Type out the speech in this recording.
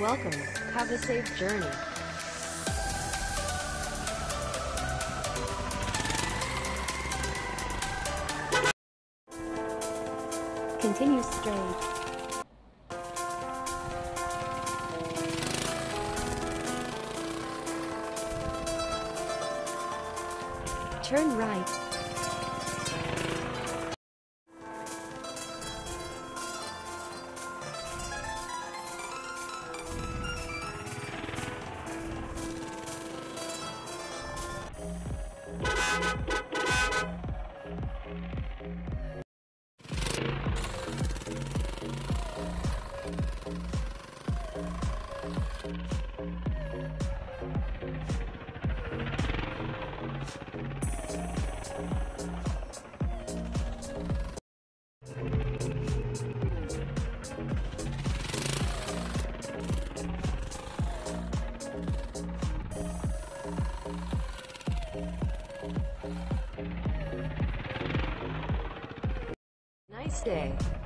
Welcome, have a safe journey. Continue straight. Turn right. Nice day.